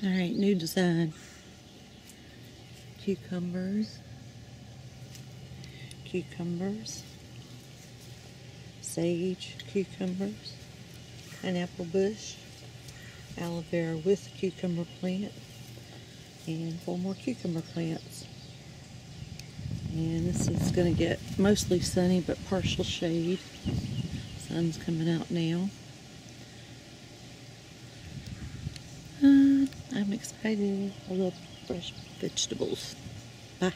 All right, new design. Cucumbers. Cucumbers. Sage cucumbers. Pineapple bush. Aloe vera with cucumber plant. And four more cucumber plants. And this is going to get mostly sunny but partial shade. Sun's coming out now. I'm. I love fresh vegetables. Bye.